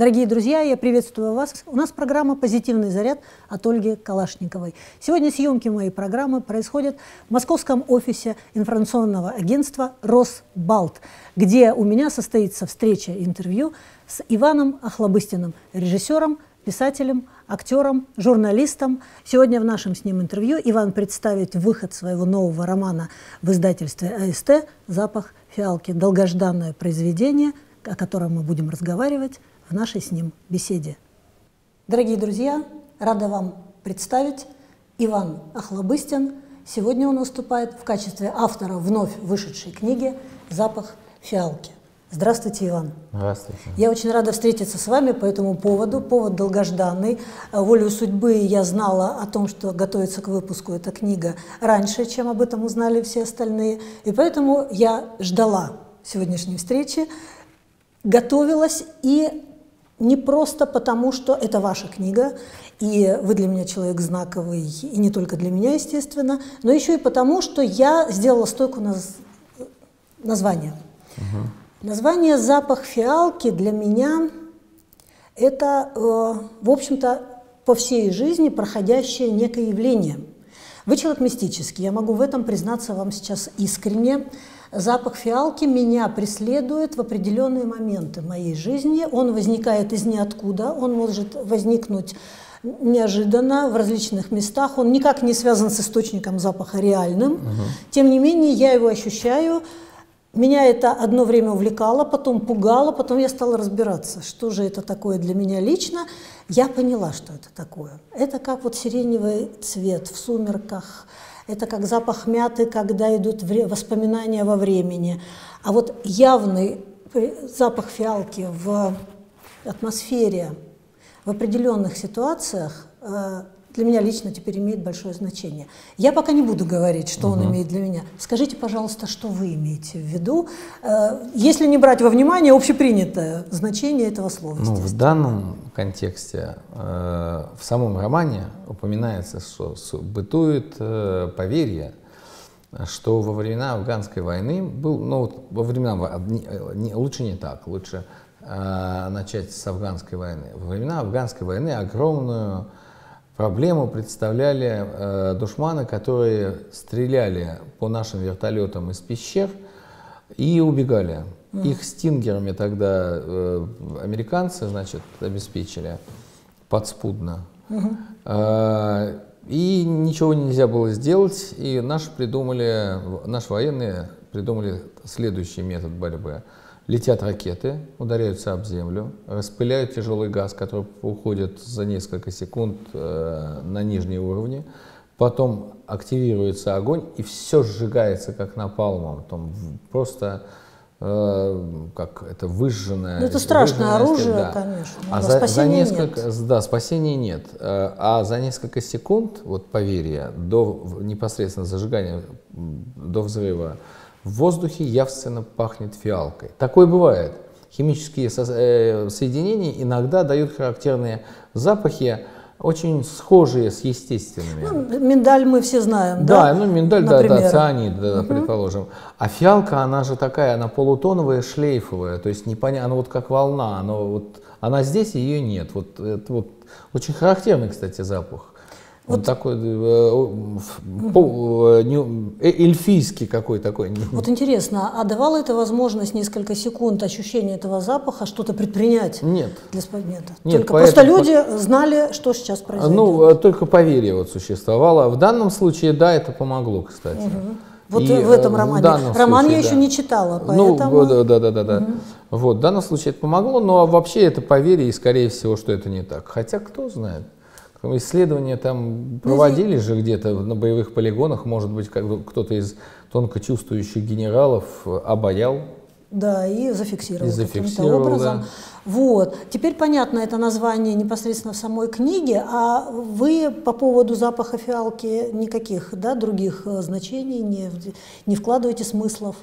Дорогие друзья, я приветствую вас. У нас программа «Позитивный заряд» от Ольги Калашниковой. Сегодня съемки моей программы происходят в московском офисе информационного агентства «Росбалт», где у меня состоится встреча интервью с Иваном Охлобыстиным, режиссером, писателем, актером, журналистом. Сегодня в нашем с ним интервью Иван представит выход своего нового романа в издательстве АСТ «Запах фиалки». Долгожданное произведение, о котором мы будем разговаривать в нашей с ним беседе. Дорогие друзья, рада вам представить Иван Охлобыстин. Сегодня он выступает в качестве автора вновь вышедшей книги «Запах фиалки». Здравствуйте, Иван. Здравствуйте. Я очень рада встретиться с вами по этому поводу. Повод долгожданный. Волю судьбы я знала о том, что готовится к выпуску эта книга раньше, чем об этом узнали все остальные. И поэтому я ждала сегодняшней встречи, готовилась и не просто потому, что это ваша книга, и вы для меня человек знаковый, и не только для меня, естественно, но еще и потому, что я сделала стойку на название. Угу. Название «Запах фиалки» для меня это, э, в общем-то, по всей жизни проходящее некое явление. Вы человек мистический, я могу в этом признаться вам сейчас искренне. Запах фиалки меня преследует в определенные моменты моей жизни. Он возникает из ниоткуда, он может возникнуть неожиданно в различных местах. Он никак не связан с источником запаха реальным. Угу. Тем не менее, я его ощущаю. Меня это одно время увлекало, потом пугало, потом я стала разбираться, что же это такое для меня лично. Я поняла, что это такое. Это как вот сиреневый цвет в сумерках, это как запах мяты, когда идут воспоминания во времени. А вот явный запах фиалки в атмосфере в определенных ситуациях э, для меня лично теперь имеет большое значение. Я пока не буду говорить, что угу. он имеет для меня. Скажите, пожалуйста, что вы имеете в виду, э, если не брать во внимание общепринятое значение этого слова? Ну, в данном контексте э, в самом романе упоминается, что бытует э, поверье, что во времена афганской войны был, ну вот во времена, не, лучше не так, лучше э, начать с афганской войны. Во времена афганской войны огромную Проблему представляли э, душманы, которые стреляли по нашим вертолетам из пещер и убегали. Mm. Их стингерами тогда э, американцы, значит, обеспечили подспудно. Mm-hmm. Э, и ничего нельзя было сделать, и наши придумали, наши военные придумали следующий метод борьбы – летят ракеты, ударяются об землю, распыляют тяжелый газ, который уходит за несколько секунд э, на нижние уровни, потом активируется огонь и все сжигается как напалмом, там просто э, как это выжженное. Ну, это страшное оружие, да. конечно. А за, за несколько, нет. да, спасения нет. Э, а за несколько секунд, вот поверье, до непосредственно зажигания, до взрыва в воздухе явственно пахнет фиалкой. Такое бывает. Химические э, соединения иногда дают характерные запахи, очень схожие с естественными. Ну, миндаль мы все знаем, да? Да, ну миндаль, Например. да, да, цианид, да, угу. предположим. А фиалка, она же такая, она полутоновая, шлейфовая, то есть непонятно, она вот как волна, она вот, она здесь, ее нет. Вот, это вот очень характерный, кстати, запах. Вот Он такой э, э, э, эльфийский какой такой. Вот интересно, а давало это возможность несколько секунд ощущения этого запаха что-то предпринять? Нет. Для нет только просто люди знали, что сейчас произойдет. Ну, только поверье вот существовало. В данном случае, да, это помогло, кстати. Угу. Вот и в этом романе. В Роман случае, я еще не читала, ну, поэтому... Ну, да, да, да, да. Угу. Вот, в данном случае это помогло, но вообще это поверье, и скорее всего, что это не так. Хотя, кто знает. Исследования там проводили же где-то на боевых полигонах, может быть, кто-то из тонко чувствующих генералов обаял. Да, и зафиксировал, и зафиксировал образом. Да. Вот. Теперь понятно это название непосредственно в самой книге, а вы по поводу запаха фиалки никаких да, других э, значений не, не вкладываете смыслов?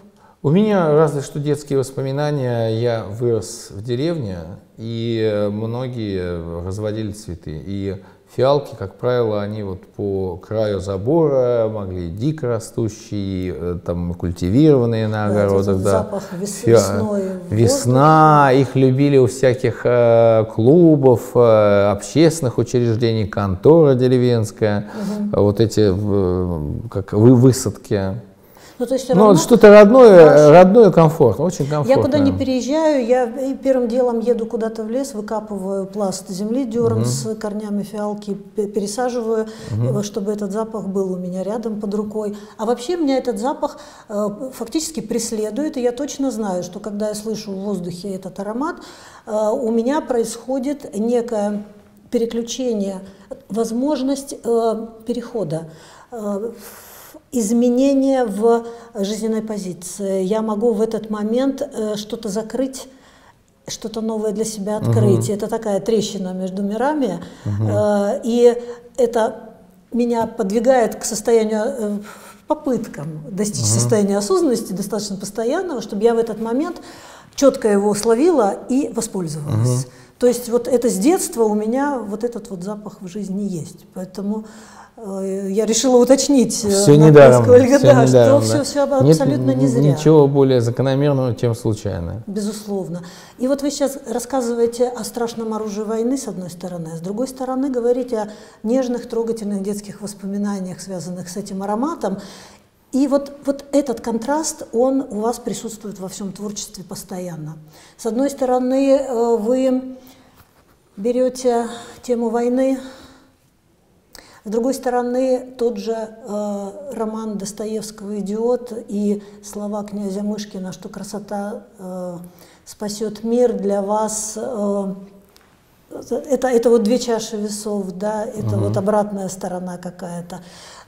У меня разве что детские воспоминания. Я вырос в деревне, и многие разводили цветы. И Фиалки, как правило, они вот по краю забора могли дико растущие, э, там культивированные на огородах. Да, запах вес, Фи... весной. Весна, их любили у всяких э, клубов, э, общественных учреждений, контора деревенская, угу. вот эти э, как вы, высадки. Ну, то есть ну, что-то родное, ваш... родное, комфортно, очень комфортно. Я куда не переезжаю, я первым делом еду куда-то в лес, выкапываю пласт земли, дерн угу. с корнями фиалки, пересаживаю, угу. чтобы этот запах был у меня рядом под рукой. А вообще меня этот запах э, фактически преследует, и я точно знаю, что когда я слышу в воздухе этот аромат, э, у меня происходит некое переключение, возможность э, перехода. Э, изменения в жизненной позиции. Я могу в этот момент э, что-то закрыть, что-то новое для себя открыть. Угу. Это такая трещина между мирами. Угу. И это меня подвигает к состоянию э, попыткам достичь угу. состояния осознанности достаточно постоянного, чтобы я в этот момент четко его словила и воспользовалась. Угу. То есть вот это с детства у меня вот этот вот запах в жизни есть. Поэтому я решила уточнить э, все недаром, Ольга, все да, недаром, что да. все, все абсолютно Нет, не зря. Ничего более закономерного, чем случайно. Безусловно. И вот вы сейчас рассказываете о страшном оружии войны, с одной стороны, а с другой стороны говорите о нежных, трогательных детских воспоминаниях, связанных с этим ароматом. И вот, вот этот контраст, он у вас присутствует во всем творчестве постоянно. С одной стороны, э, вы берете тему войны, с другой стороны, тот же э, роман Достоевского «Идиот» и слова князя Мышкина, что красота э, спасет мир для вас, э, это, это вот две чаши весов, да, это угу. вот обратная сторона какая-то.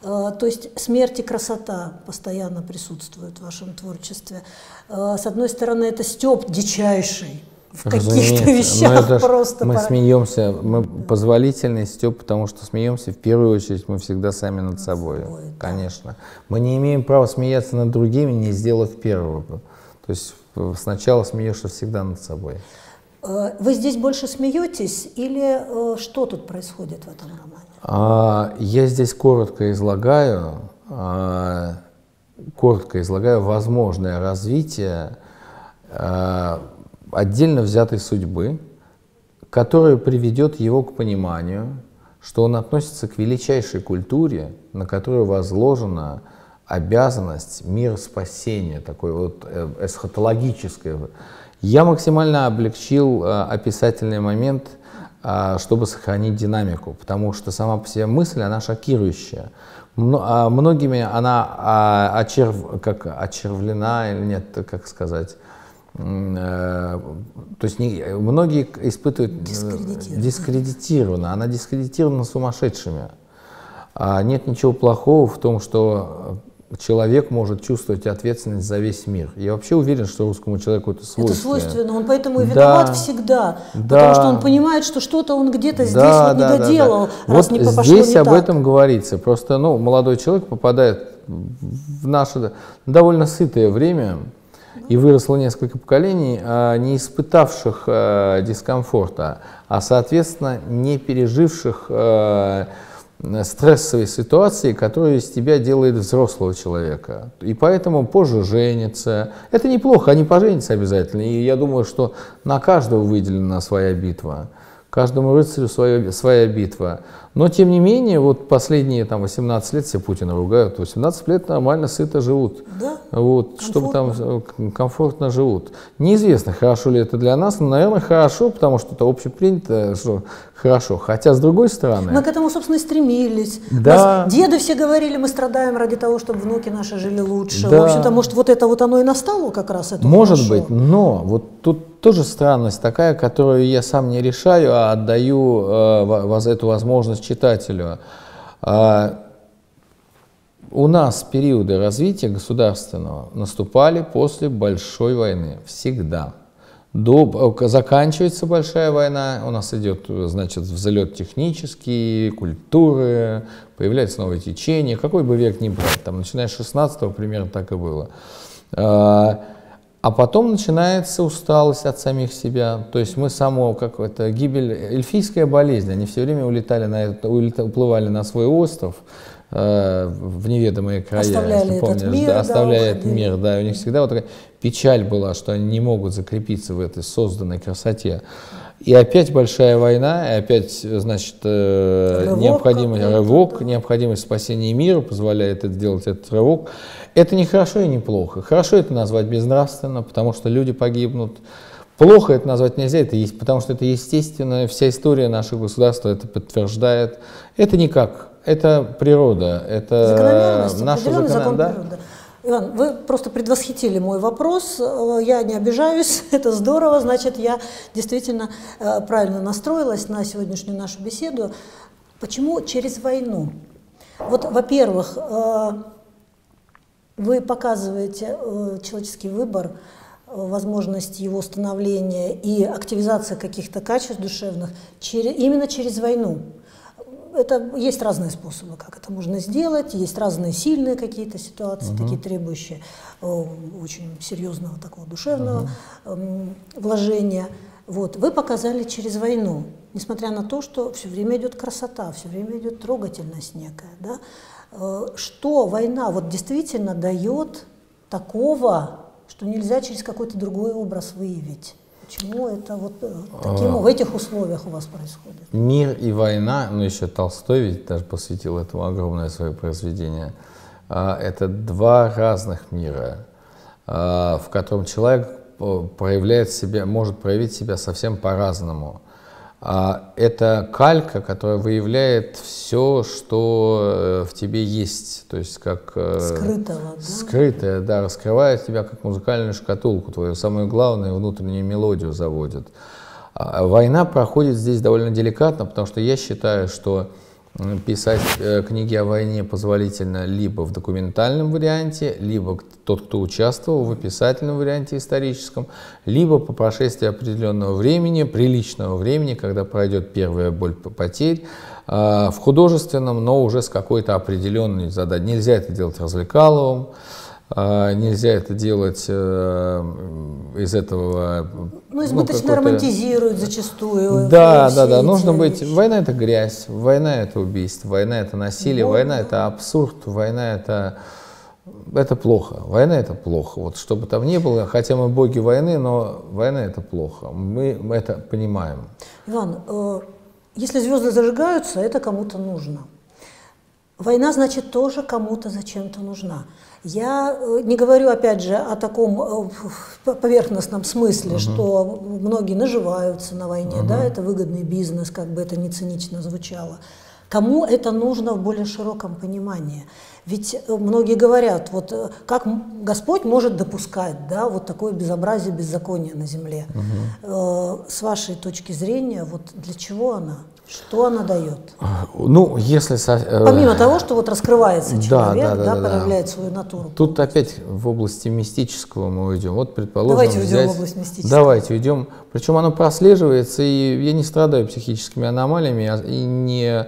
Э, то есть смерть и красота постоянно присутствуют в вашем творчестве. Э, с одной стороны, это степ дичайший, в каких-то вещах это просто. Мы пора... смеемся, мы позволительный Степ, потому что смеемся в первую очередь мы всегда сами над, собой, собой да. конечно. Мы не имеем права смеяться над другими, не сделав первого. То есть сначала смеешься всегда над собой. Э, вы здесь больше смеетесь или э, что тут происходит в этом романе? А, я здесь коротко излагаю, а, коротко излагаю возможное развитие а, отдельно взятой судьбы, которая приведет его к пониманию, что он относится к величайшей культуре, на которую возложена обязанность мира спасения, такой вот э, эсхатологической. Я максимально облегчил э, описательный момент, э, чтобы сохранить динамику, потому что сама по себе мысль, она шокирующая. А многими она а, очерв, как очервлена или нет, как сказать, то есть не, многие испытывают э, дискредитировано. дискредитировано. Она дискредитирована сумасшедшими. А нет ничего плохого в том, что человек может чувствовать ответственность за весь мир. Я вообще уверен, что русскому человеку это свойственно. Это свойственно, он поэтому и виноват да, всегда, да, потому что он понимает, что что-то он где-то здесь да, вот не да, доделал, да, да. раз вот не пошло здесь не об так. этом говорится. Просто ну, молодой человек попадает в наше довольно сытое время, и выросло несколько поколений, а, не испытавших а, дискомфорта, а, соответственно, не переживших а, стрессовой ситуации, которая из тебя делает взрослого человека. И поэтому позже женятся. Это неплохо, они поженятся обязательно. И я думаю, что на каждого выделена своя битва. Каждому рыцарю своя, своя битва. Но, тем не менее, вот последние там, 18 лет все Путина ругают. 18 лет нормально, сыто живут. Да, вот, чтобы там комфортно живут. Неизвестно, хорошо ли это для нас, но, наверное, хорошо, потому что это общепринято, что хорошо. Хотя, с другой стороны... Мы к этому, собственно, и стремились. Да. Нас деды все говорили, мы страдаем ради того, чтобы внуки наши жили лучше. Да. В общем-то, может, вот это вот оно и настало как раз. Это может хорошо. быть, но вот тут тоже странность такая, которую я сам не решаю, а отдаю э, эту возможность читателю. А, у нас периоды развития государственного наступали после большой войны. Всегда. До, заканчивается большая война, у нас идет, значит, взлет технический, культуры, появляются новые течения, какой бы век ни брать, там, начиная с 16 примерно так и было. А, потом начинается усталость от самих себя. То есть мы само, как это, гибель, эльфийская болезнь. Они все время улетали на это, уплывали на свой остров, э, в неведомые края, оставляли если помнишь, мир, да, оставляя этот мир, да, у них всегда вот такая печаль была, что они не могут закрепиться в этой созданной красоте. И опять большая война, и опять, значит, э, рывок, необходимость, рывок, необходимость спасения мира позволяет это сделать этот рывок. Это не хорошо и не плохо. Хорошо это назвать безнравственно, потому что люди погибнут. Плохо это назвать нельзя, это есть, потому что это естественно, вся история нашего государства это подтверждает. Это никак, это природа, это наша закон, закон да? природы. Иван, вы просто предвосхитили мой вопрос. Э, я не обижаюсь, это здорово. Значит, я действительно э, правильно настроилась на сегодняшнюю нашу беседу. Почему через войну? Вот, во-первых, э, вы показываете человеческий выбор, возможность его становления и активизация каких-то качеств душевных именно через войну это есть разные способы, как это можно сделать. Есть разные сильные какие-то ситуации, угу. такие требующие э, очень серьезного такого душевного угу. вложения. Вот. Вы показали через войну, несмотря на то, что все время идет красота, все время идет трогательность некая. Да? Э, что война вот действительно дает такого, что нельзя через какой-то другой образ выявить? Почему это вот э, таким, а, в этих условиях у вас происходит? Мир и война, ну еще Толстой ведь даже посвятил этому огромное свое произведение, а, это два разных мира, а, в котором человек э, проявляет себя, может проявить себя совсем по-разному. А, это калька, которая выявляет все, что э, в тебе есть, то есть как э, Скрытого, да? скрытое, да, раскрывает тебя как музыкальную шкатулку, твою самую главную внутреннюю мелодию заводит. А война проходит здесь довольно деликатно, потому что я считаю, что писать э, книги о войне позволительно либо в документальном варианте, либо тот, кто участвовал в описательном варианте историческом, либо по прошествии определенного времени, приличного времени, когда пройдет первая боль потерь, а, в художественном, но уже с какой-то определенной задачей. Нельзя это делать развлекаловым, нельзя это делать э, из этого... Ну, избыточно ну, романтизируют зачастую. Да, да, да. Нужно быть... Война – это грязь, война – это убийство, война – это насилие, вот. война – это абсурд, война – это... Это плохо. Война – это плохо. Вот что бы там ни было, хотя мы боги войны, но война – это плохо. Мы, мы это понимаем. Иван, э, если звезды зажигаются, это кому-то нужно. Война, значит, тоже кому-то зачем-то нужна. Я э, не говорю, опять же, о таком э, поверхностном смысле, угу. что многие наживаются на войне, угу. да, это выгодный бизнес, как бы это не цинично звучало. Кому это нужно в более широком понимании? Ведь э, многие говорят, вот как Господь может допускать, да, вот такое безобразие, беззаконие на земле. Угу. С вашей точки зрения, вот для чего она? Что она дает? Ну, если... Э, Помимо того, что вот раскрывается человек, да, да, да, да, проявляет да. свою натуру. Тут опять в области мистического мы уйдем. Вот, предположим, Давайте взять... уйдем в область мистического. Давайте уйдем. Причем оно прослеживается, и я не страдаю психическими аномалиями, а, и не,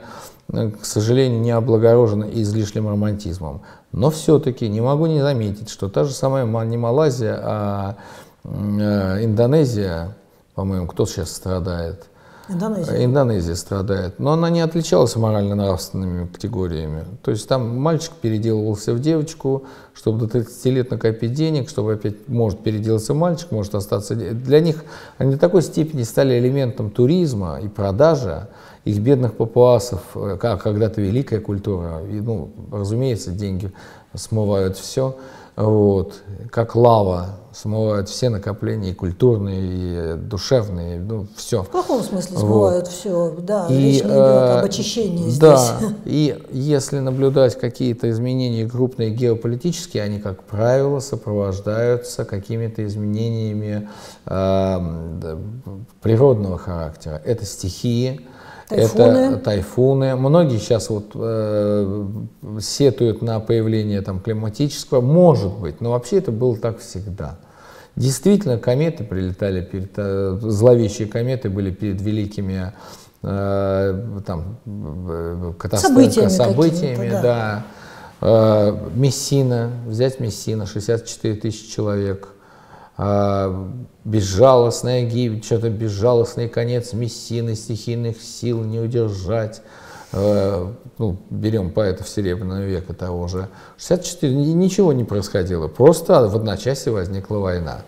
к сожалению, не облагорожен излишним романтизмом. Но все-таки не могу не заметить, что та же самая не Малайзия, а э, Индонезия, по-моему, кто сейчас страдает – Индонезия. Индонезия страдает. Но она не отличалась морально-нравственными категориями. То есть там мальчик переделывался в девочку, чтобы до 30 лет накопить денег, чтобы опять может переделаться мальчик, может остаться... Для них они до такой степени стали элементом туризма и продажи их бедных папуасов, как когда-то великая культура. И, ну, разумеется, деньги смывают все. Вот, как лава смывают все накопления, и культурные, и душевные, ну, все. В каком смысле смывают вот. все? Да, и, речь не идет э, об очищении здесь. Да, и если наблюдать какие-то изменения крупные геополитические, они, как правило, сопровождаются какими-то изменениями э, природного характера. Это стихии, Тайфуны. Это тайфуны. Многие сейчас вот э, сетуют на появление там климатического. Может быть, но вообще это было так всегда. Действительно, кометы прилетали перед, э, зловещие кометы были перед великими э, там, э, событиями, событиями да. да. Э, Мессина, взять Мессина, 64 тысячи человек – безжалостная гибель, что-то безжалостный конец Мессины, стихийных сил не удержать. Э, ну, берем поэтов Серебряного века того же. 64 ничего не происходило, просто в одночасье возникла война.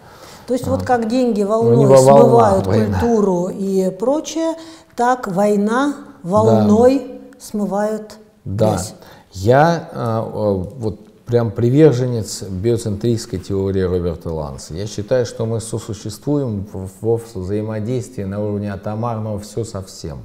То есть а. вот как деньги волной ну, смывают волна, культуру война. и прочее, так война волной да. смывает да. Весь. Я вот прям приверженец биоцентристской теории Роберта Ланса. Я считаю, что мы сосуществуем в, в взаимодействии на уровне атомарного все со всем.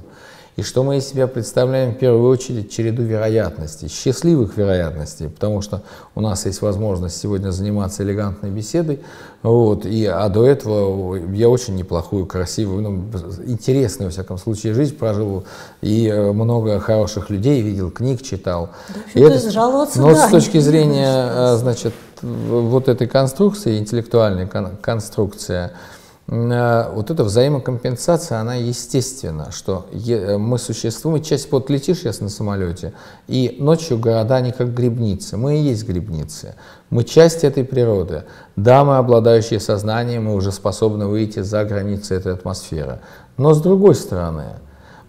И что мы из себя представляем в первую очередь? Череду вероятностей, счастливых вероятностей, потому что у нас есть возможность сегодня заниматься элегантной беседой, вот, и, а до этого я очень неплохую, красивую, ну, интересную, во всяком случае, жизнь прожил, и э, много хороших людей видел, книг читал. Да, и это, жаловаться, но да, с точки зрения, э, значит, вот этой конструкции, интеллектуальной кон конструкция, Э, вот эта взаимокомпенсация, она естественна, что э, мы существуем, часть вот летишь сейчас на самолете, и ночью города, они как грибницы, мы и есть грибницы, мы часть этой природы. Да, мы обладающие сознанием, мы уже способны выйти за границы этой атмосферы. Но с другой стороны,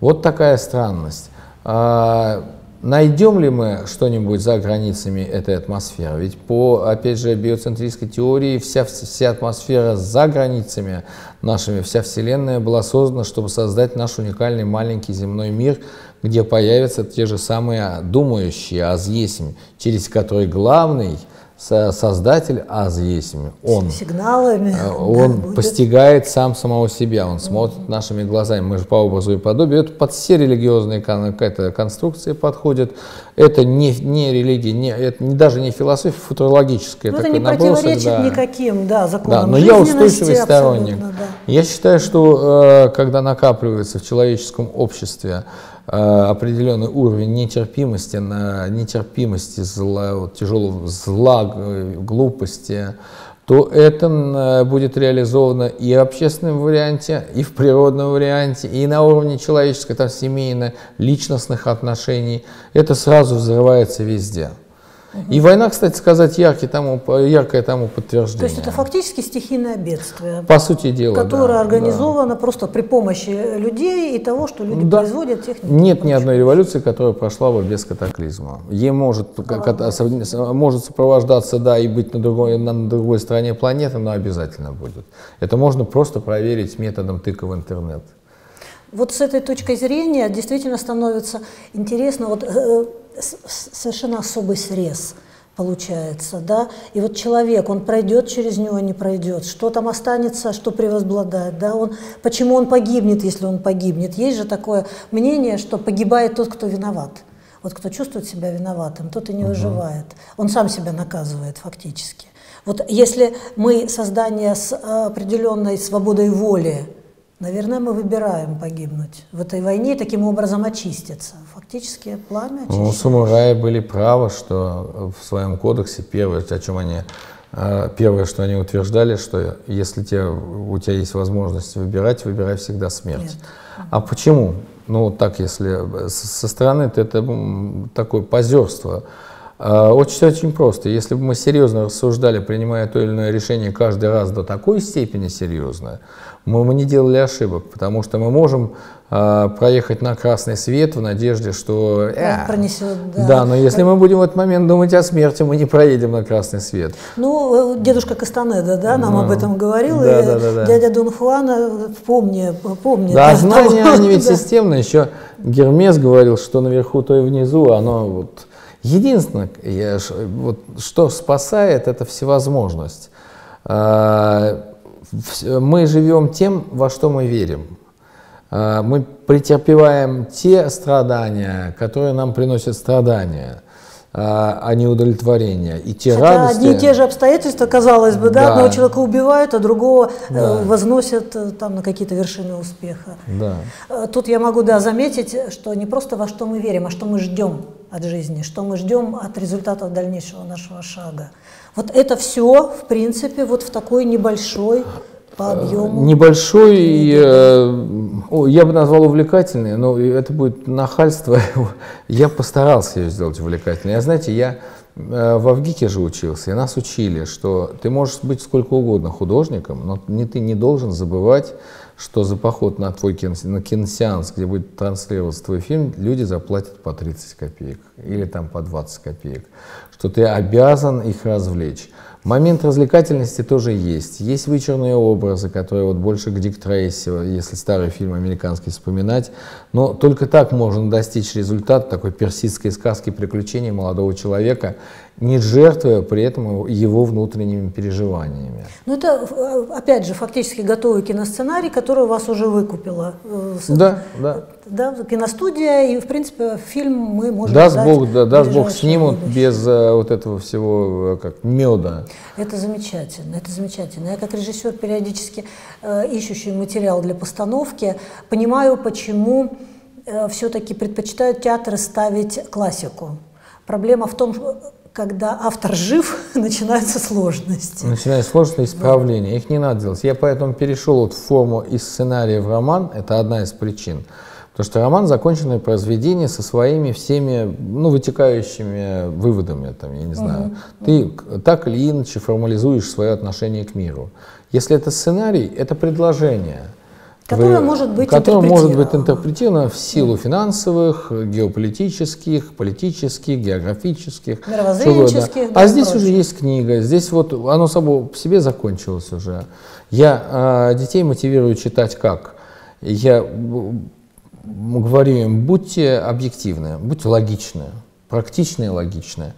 вот такая странность. А, Найдем ли мы что-нибудь за границами этой атмосферы? Ведь по, опять же, биоцентристской теории вся, вся атмосфера за границами нашими, вся Вселенная была создана, чтобы создать наш уникальный маленький земной мир, где появятся те же самые думающие, азъесим, через который главный – создатель аз есть, он, Сигналами, э, он да, постигает сам самого себя, он смотрит нашими глазами, мы же по образу и подобию, это под все религиозные какая-то конструкции подходит, это не, не религия, не, это не, даже не философия, футурологическая. Но ну, это не набросок, противоречит да. никаким да, законам да, но я устойчивый сторонник. Да. Я считаю, что э, когда накапливается в человеческом обществе Э, определенный уровень нетерпимости, на нетерпимости зла, вот, тяжелого зла, э, глупости, то это э, будет реализовано и в общественном варианте, и в природном варианте, и на уровне человеческой, там, семейно-личностных отношений. Это сразу взрывается везде. И война, кстати сказать, яркий тому, яркое тому подтверждение. То есть это фактически стихийное бедствие. По сути дела, Которое да, организовано да. просто при помощи людей и того, что люди да. производят технику. Нет ни одной революции, которая прошла бы без катаклизма. Ей может, а, может сопровождаться, да, и быть на другой, на другой стороне планеты, но обязательно будет. Это можно просто проверить методом тыка в интернет. Вот с этой точки зрения действительно становится интересно, вот э, совершенно особый срез получается, да, и вот человек, он пройдет через него, не пройдет, что там останется, что превозбладает, да, он, почему он погибнет, если он погибнет, есть же такое мнение, что погибает тот, кто виноват, вот кто чувствует себя виноватым, тот и не выживает, он сам себя наказывает фактически. Вот если мы создание с определенной свободой воли, Наверное, мы выбираем погибнуть в этой войне и таким образом очиститься. Фактически пламя очищается. Ну, самураи были правы, что в своем кодексе первое, о чем они э, Первое, что они утверждали, что если тебе, у тебя есть возможность выбирать, выбирай всегда смерть. Нет. А почему? Ну, так, если со стороны то это такое позерство. А, очень, очень просто. Если бы мы серьезно рассуждали, принимая то или иное решение каждый раз до такой степени серьезно, мы, мы не делали ошибок, потому что мы можем э, проехать на красный свет в надежде, что... Э, пронесет, да. Да, но если мы будем в этот момент думать о смерти, мы не проедем на красный свет. Ну, э, дедушка Кастанеда, да, нам ну, об этом говорил, да, и да, да, да. дядя Дон Хуана помни, помнит. Да, знания, они ведь системные. Еще Гермес говорил, что наверху, то и внизу, оно вот... Единственное, вот, что спасает, это всевозможность. А, мы живем тем, во что мы верим. А, мы претерпеваем те страдания, которые нам приносят страдания а, а не удовлетворение. И те Хотя радости... одни и те же обстоятельства, казалось бы, да, да. одного человека убивают, а другого э, да. возносят э, там, на какие-то вершины успеха. Да. Э, тут я могу да, заметить, что не просто во что мы верим, а что мы ждем от жизни, что мы ждем от результатов дальнейшего нашего шага. Вот это все, в принципе, вот в такой небольшой по объему. Небольшой, э, я бы назвал увлекательный, но это будет нахальство. Я постарался ее сделать увлекательной. Я, знаете, я э, в Авгике же учился, и нас учили, что ты можешь быть сколько угодно художником, но не, ты не должен забывать, что за поход на твой кино, на киносеанс, где будет транслироваться твой фильм, люди заплатят по 30 копеек или там по 20 копеек, что ты обязан их развлечь. Момент развлекательности тоже есть. Есть вычурные образы, которые вот больше к Дик Трейси, если старый фильм американский вспоминать. Но только так можно достичь результата такой персидской сказки приключений молодого человека, не жертвуя при этом его внутренними переживаниями. Ну это, э, опять же, фактически готовый киносценарий, который вас уже выкупила. Э, да, да. Да, киностудия, и, в принципе, фильм мы можем даст Бог, да, даст Бог снимут будущее. без а, вот этого всего, как меда. Это замечательно, это замечательно. Я как режиссер, периодически э, ищущий материал для постановки, понимаю, почему э, все-таки предпочитают театры ставить классику. Проблема в том, когда автор жив, начинаются сложности. Начинаются сложности исправления. Их не надо делать. Я поэтому перешел вот в форму из сценария в роман. Это одна из причин. Потому что роман – законченное произведение со своими всеми, ну, вытекающими выводами, там, я не знаю. Угу. Ты так или иначе формализуешь свое отношение к миру. Если это сценарий, это предложение – Которое может быть которое может быть интерпретировано в силу финансовых, геополитических, политических, географических, мировоззренческих. Да, а здесь прочее. уже есть книга, здесь вот оно само по себе закончилось уже. Я э, детей мотивирую читать как? Я говорю им, будьте объективны, будьте логичны, практичны и логичны.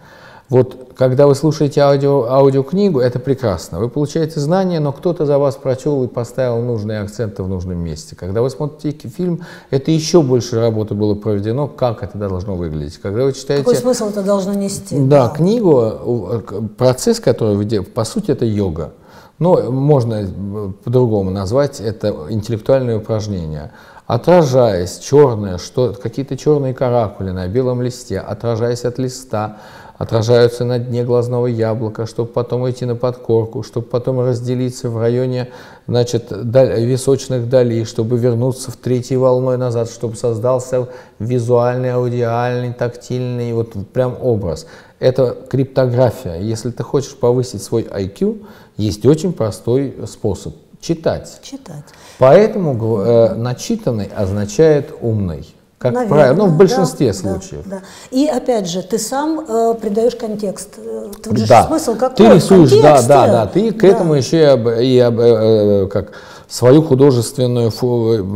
Вот когда вы слушаете аудио, аудиокнигу, это прекрасно. Вы получаете знания, но кто-то за вас прочел и поставил нужные акценты в нужном месте. Когда вы смотрите фильм, это еще больше работы было проведено, как это должно выглядеть. Когда вы читаете... Какой смысл это должно нести? Да, книгу, процесс, который вы делаете, по сути, это йога. Но можно по-другому назвать это интеллектуальное упражнение отражаясь черное, что какие-то черные каракули на белом листе, отражаясь от листа, отражаются на дне глазного яблока, чтобы потом идти на подкорку, чтобы потом разделиться в районе значит, височных долей, чтобы вернуться в третьей волной назад, чтобы создался визуальный, аудиальный, тактильный вот прям образ. Это криптография. Если ты хочешь повысить свой IQ, есть очень простой способ – читать. Читать. Поэтому э, начитанный означает умный. Как Наверное, правило, ну, в большинстве да, случаев. Да, да. И опять же, ты сам э, придаешь контекст. Э, Тут же да. смысл какой? Ты рисуешь, да, да, да. Ты к этому еще и, и, и э, как свою художественную,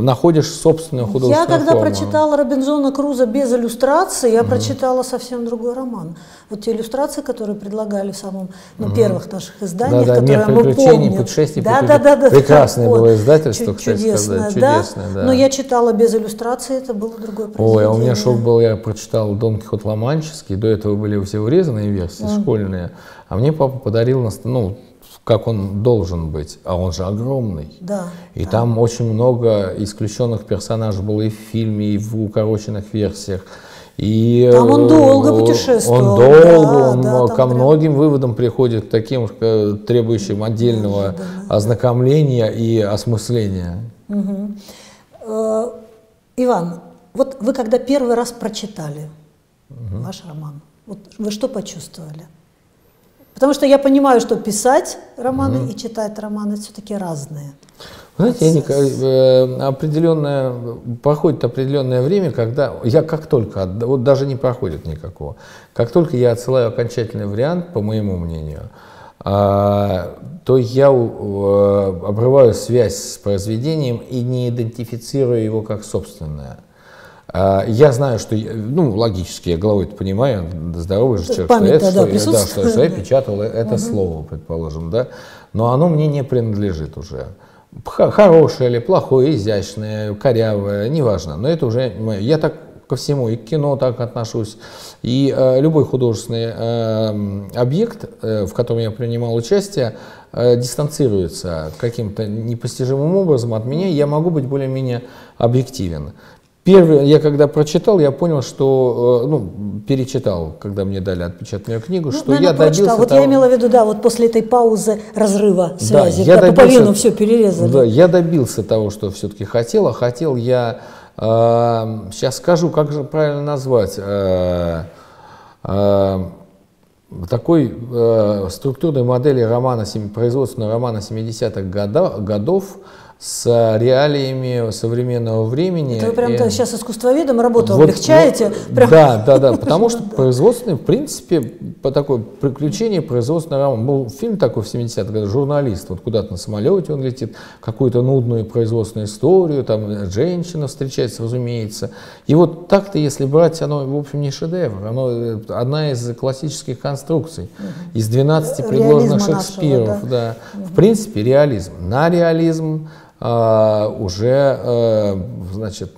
находишь собственную художественную Я когда форму. прочитала Робинзона Круза без иллюстрации, я mm прочитала совсем другой роман. Вот те иллюстрации, которые предлагали в самом, ну, mm первых наших изданиях, да, да, которые мы помним. путешествий, да, да, да, да, Прекрасное было издательство, кстати чудесное, сказать. Чудесное, да. да. Но я читала без иллюстрации, это было другое произведение. Ой, а у меня шок был, я прочитал Дон Кихот Ломанческий, до этого были все урезанные версии, mm школьные, а мне папа подарил, ну, как он должен быть, а он же огромный. Да. И да. там очень много исключенных персонажей было и в фильме, и в укороченных версиях. И там он долго путешествовал. Он долго, да, он да, ко многим прям... выводам приходит, таким, э, требующим отдельного да, ознакомления и осмысления. Угу. Э, Иван, вот вы когда первый раз прочитали угу. ваш роман, вот вы что почувствовали? Потому что я понимаю, что писать романы mm-hmm. и читать романы все-таки разные. Знаете, я не, э, определенное, проходит определенное время, когда я как только, вот даже не проходит никакого, как только я отсылаю окончательный вариант, по моему мнению, а, то я э, обрываю связь с произведением и не идентифицирую его как собственное. А, я знаю, что, ну, логически, я головой это понимаю, здоровый же человек, что, это, да, что, да, что, что я печатал это угу. слово, предположим, да, но оно мне не принадлежит уже. Хорошее или плохое, изящное, корявое, неважно, но это уже мое. Я так ко всему, и к кино так отношусь, и э, любой художественный э, объект, э, в котором я принимал участие, э, дистанцируется каким-то непостижимым образом от меня, я могу быть более-менее объективен. Первый, я когда прочитал, я понял, что, э, ну, перечитал, когда мне дали отпечатанную книгу, ну, что я добился прочитал. Вот того... я имела в виду, да, вот после этой паузы разрыва связи, да, я когда добился, пуповину все перерезали. Да, я добился того, что все-таки хотел, а хотел я, э, сейчас скажу, как же правильно назвать, э, э, такой э, структурной модели романа, производственного романа 70-х годов, годов с реалиями современного времени. Это вы прям и... сейчас искусствоведом работу вот, облегчаете? Вот, прям... Да, да, да, потому что производственный, в принципе, по такой приключение производственного романа. Был фильм такой в 70-х годах, журналист, вот куда-то на самолете он летит, какую-то нудную производственную историю, там женщина встречается, разумеется. И вот так-то, если брать, оно, в общем, не шедевр, оно э, одна из классических конструкций, из 12 предложенных Шекспиров. Нашего, да. Да. В принципе, реализм. На реализм уже э, значит,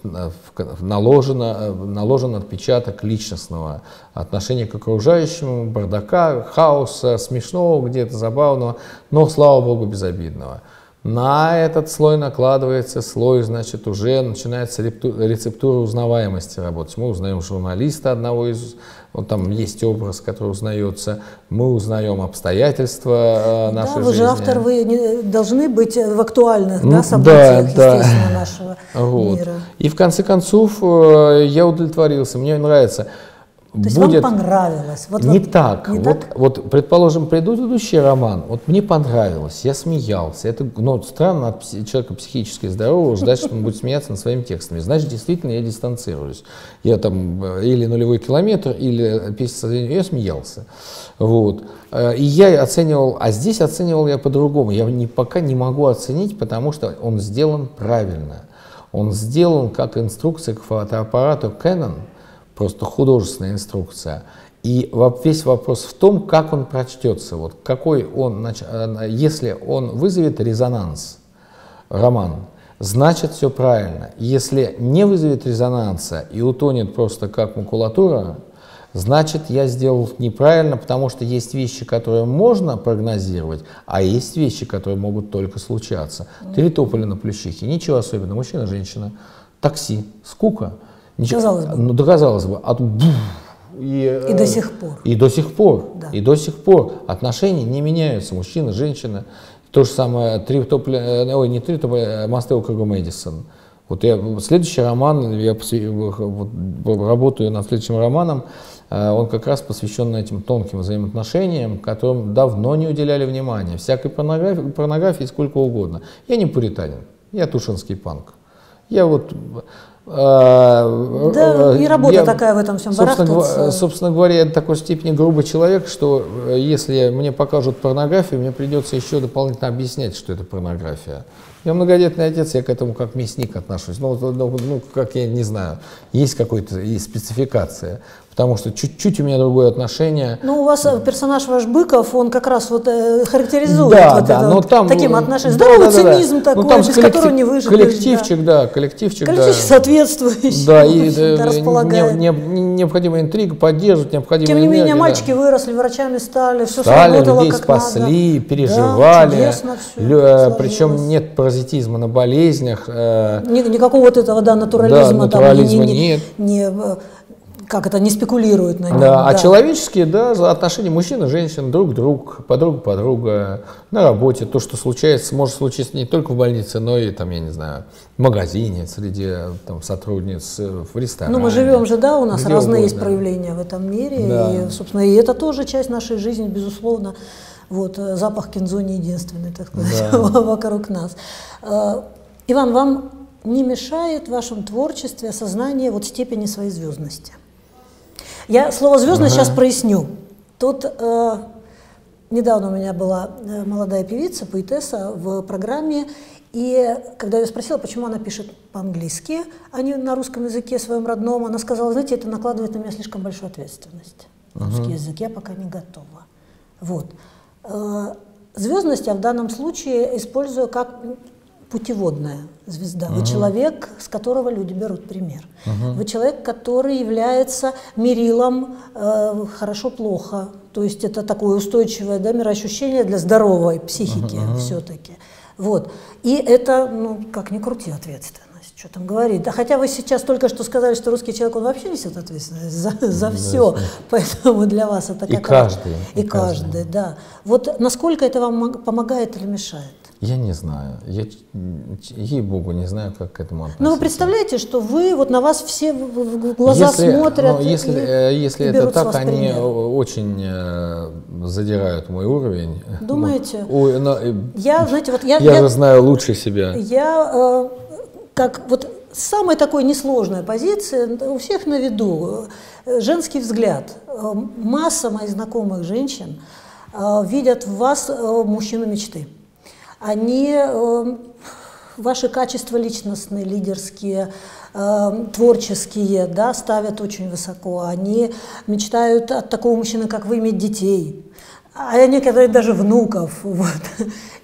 наложено, наложен отпечаток личностного отношения к окружающему, бардака, хаоса, смешного где-то, забавного, но, слава богу, безобидного. На этот слой накладывается слой, значит, уже начинается рецептура узнаваемости работать. Мы узнаем журналиста одного из, вот там есть образ, который узнается, мы узнаем обстоятельства э, нашей да, вы жизни. же автор, вы не, должны быть в актуальных да, событиях, да, естественно, да. нашего вот. мира. И в конце концов э, я удовлетворился, мне нравится. То есть будет... вам понравилось? Вот, не вот, так. Не вот, так? вот, предположим, предыдущий роман, вот мне понравилось, я смеялся. Это ну, странно от человека психически здорового ждать, что он будет смеяться над своими текстами. Значит, действительно, я дистанцируюсь. Я там э, или нулевой километр, или песня я смеялся. Вот. Э, и я оценивал, а здесь оценивал я по-другому. Я не, пока не могу оценить, потому что он сделан правильно. Он сделан как инструкция к фотоаппарату Canon, просто художественная инструкция. И весь вопрос в том, как он прочтется, вот какой он, э, если он вызовет резонанс, роман, значит все правильно. Если не вызовет резонанса и утонет просто как макулатура, значит я сделал неправильно, потому что есть вещи, которые можно прогнозировать, а есть вещи, которые могут только случаться. Три тополя на плющихе, ничего особенного, мужчина, женщина, такси, скука – Ничего, казалось бы. Ну, да, казалось бы. От, и, и до сих пор. И до сих пор. Да. И до сих пор отношения не меняются. Мужчина, женщина. То же самое, три топли, э, ой, не три топли, а мосты округа Мэдисон. Вот я, следующий роман, я вот, работаю над следующим романом, э, он как раз посвящен этим тонким взаимоотношениям, которым давно не уделяли внимания. Всякой порнографии, порнографии сколько угодно. Я не пуританин, я тушинский панк. Я вот да, и работа я, такая в этом всем собственно, собственно говоря, я до такой степени грубый человек, что э, если мне покажут порнографию, мне придется еще дополнительно объяснять, что это порнография. Я многодетный отец, я к этому как мясник отношусь. Ну, ну, ну как я не знаю, есть какая-то спецификация потому что чуть-чуть у меня другое отношение. Ну, у вас э, персонаж ваш Быков, он как раз вот э, характеризует да, вот да, это но вот там, таким отношением. Здоровый да, да, цинизм да. такой, ну, там без коллектив, которого не выживешь. Коллективчик, да, да коллективчик, коллективчик да. соответствующий. Да, и не, не, не, необходима интрига, поддерживать, необходимо Тем не энергия, менее, мальчики да. выросли, врачами стали, все стали, сработало людей как спасли, надо. переживали. Да, чудесно все Лю, э, причем нет паразитизма на болезнях. Э, Никакого вот этого, да, натурализма, да, натурализма там, не, нет. Не, не, как это, не спекулируют на нем. Да, да. А человеческие, да, отношения мужчины, женщин, друг друг, подруга, подруга, на работе, то, что случается, может случиться не только в больнице, но и, там, я не знаю, в магазине, среди там, сотрудниц, в ресторане. Ну, мы живем же, да, у нас разные угодно. есть проявления в этом мире, да. и, собственно, и это тоже часть нашей жизни, безусловно. Вот, э, запах кинзо не единственный, так сказать, да. вокруг нас. Э, Иван, вам не мешает в вашем творчестве осознание вот степени своей звездности? Я слово звездность ага. сейчас проясню. Тут э, недавно у меня была э, молодая певица, поэтесса в программе, и когда я спросила, почему она пишет по-английски, а не на русском языке своем родном, она сказала, знаете, это накладывает на меня слишком большую ответственность. Русский uh язык я пока не готова. Вот. Э, звездность я в данном случае использую как путеводная звезда. Вы человек, с которого люди берут пример. uh Вы человек, который является мерилом э, хорошо-плохо. То есть это такое устойчивое да, мироощущение для здоровой психики uh все-таки. Вот. И это, ну, как ни крути, ответственность. Что там говорить? Да хотя вы сейчас только что сказали, что русский человек, он вообще несет ответственность за, за все. Поэтому для вас это как И каждый. И, каждый, да. Вот насколько это вам помогает или мешает? Я не знаю. Я, ей-богу, не знаю, как к этому относиться. Но вы представляете, что вы, вот на вас все в глаза если, смотрят. Ну, если и, э, если и это так, они пример. очень э, задирают мой уровень. Думаете? Ну, ой, но, э, Я, знаете, вот я, я, я- же знаю лучше себя. Я как вот самая такой несложная позиция у всех на виду женский взгляд. Масса моих знакомых женщин видят в вас мужчину мечты. Они э, ваши качества личностные, лидерские, э, творческие, да, ставят очень высоко. Они мечтают от такого мужчины, как вы, иметь детей. А некоторые даже внуков. Вот.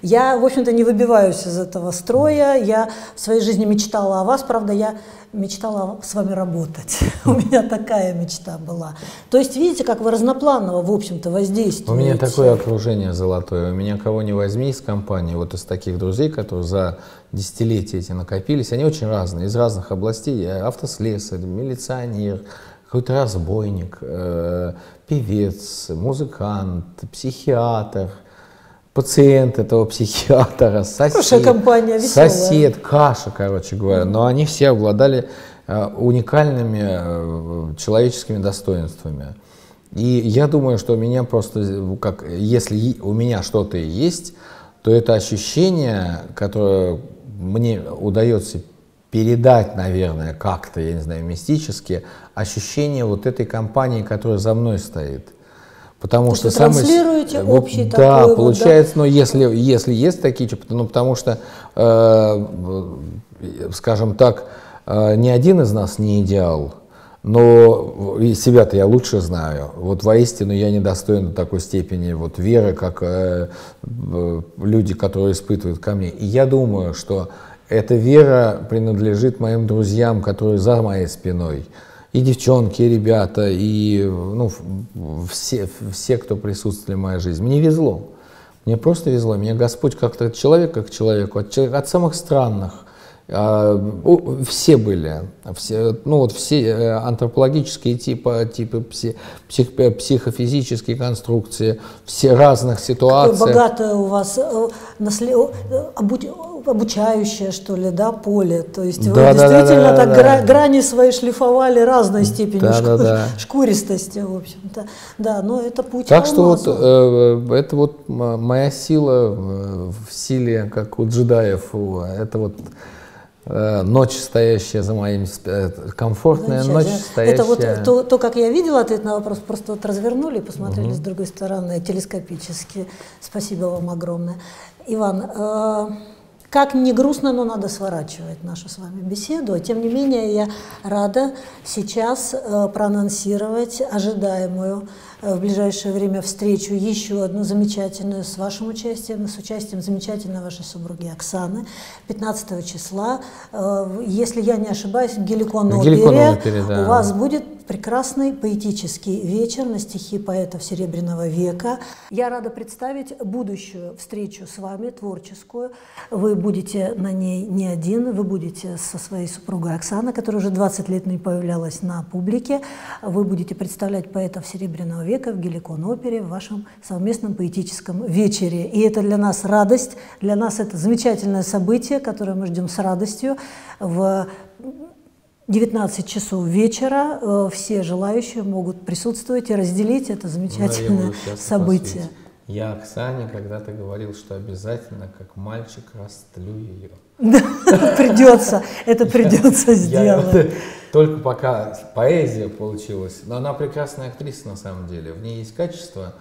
Я, в общем-то, не выбиваюсь из этого строя. Я в своей жизни мечтала о вас, правда, я мечтала с вами работать. У меня такая мечта была. То есть, видите, как вы разнопланово, в общем-то, воздействуете. У меня такое окружение золотое. У меня кого не возьми из компании, вот из таких друзей, которые за десятилетия эти накопились, они очень разные, из разных областей. Я Автослесарь, милиционер, какой-то разбойник, э, певец, музыкант, психиатр, пациент этого психиатра, сосед, компания, веселая. сосед, каша, короче говоря. Но они все обладали э, уникальными э, человеческими достоинствами. И я думаю, что у меня просто, как, если у меня что-то и есть, то это ощущение, которое мне удается передать, наверное, как-то, я не знаю, мистически, ощущение вот этой компании, которая за мной стоит. Потому То что самый транслируете вот общий да, такой вот, да? получается, но если, если есть такие, ну, потому что, э, э, скажем так, э, ни один из нас не идеал, но себя-то я лучше знаю. Вот воистину я не достоин до такой степени вот веры, как э, э, люди, которые испытывают ко мне. И я думаю, что эта вера принадлежит моим друзьям, которые за моей спиной. И девчонки, и ребята, и ну, все, все, кто присутствовали в моей жизни. Мне везло. Мне просто везло. Меня Господь как-то от человека к человеку, от, от самых странных. а, все были, все, ну вот все э, антропологические типы, типы пси- псих- э, психофизические конструкции, все разных Какое ситуаций. богатое у вас э, насле- обу- обучающее, что ли, да, поле. То есть вы Да, да, да, действительно да, так да. гра- грани свои шлифовали разной степени Да, да, шку- да. шкуристости, в общем-то. Да, но это путь Так что вот э, это вот моя сила в силе, как у джедаев, это вот э, ночь, стоящая за моим, э, комфортная ночь, Замечательно. стоящая. Это вот то, то, как я видела ответ на вопрос, просто вот развернули и посмотрели с другой стороны, телескопически. Спасибо вам огромное. Иван, э, как не грустно, но надо сворачивать нашу с вами беседу. Тем не менее, я рада сейчас э, проанонсировать ожидаемую в ближайшее время встречу еще одну замечательную с вашим участием, с участием замечательной вашей супруги Оксаны 15 числа. Э, Если я не ошибаюсь, в Геликон В Геликон опере опере, да. у вас будет прекрасный поэтический вечер на стихи поэтов Серебряного века. Я рада представить будущую встречу с вами, творческую. Вы будете на ней не один, вы будете со своей супругой Оксаной, которая уже 20 лет не появлялась на публике. Вы будете представлять поэтов Серебряного века в Геликон опере в вашем совместном поэтическом вечере. И это для нас радость, для нас это замечательное событие, которое мы ждем с радостью в 19 часов вечера э, все желающие могут присутствовать и разделить это замечательное сейчас событие. посвятить. Я Оксане когда-то говорил, что обязательно, как мальчик, растлю ее. Придется, это придется сделать. Только пока поэзия получилась, но она прекрасная актриса на самом деле, в ней есть качество.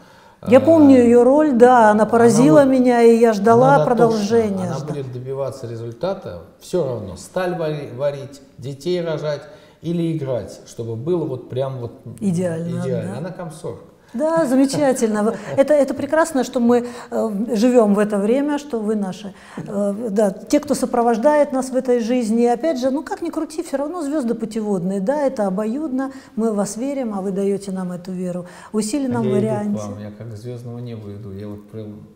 Я помню ее роль, да, она поразила будет- меня, и я ждала она продолжения. Она будет добиваться результата, все равно, сталь вари- варить, детей рожать или играть, чтобы было вот прям вот Идеально, идеально. да. Она комсорг. Да, замечательно. Это, это прекрасно, что мы э, живем в это время, что вы наши, э, да, те, кто сопровождает нас в этой жизни. И опять же, ну как ни крути, все равно звезды путеводные, да, это обоюдно, мы в вас верим, а вы даете нам эту веру в усиленном я иду к варианте. вам, я как к звездному небу иду, я вот прям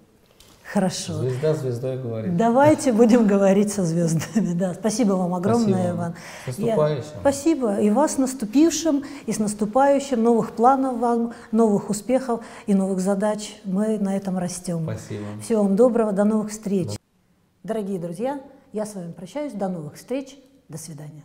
Хорошо. Звезда звездой говорит. Давайте будем говорить со звездами. Да. Спасибо вам огромное, спасибо. Иван. С наступающим. Я... Спасибо. И вас наступившим, и с наступающим. Новых планов вам, новых успехов и новых задач. Мы на этом растем. Спасибо. Всего вам доброго. До новых встреч. Да. Дорогие друзья, я с вами прощаюсь. До новых встреч. До свидания.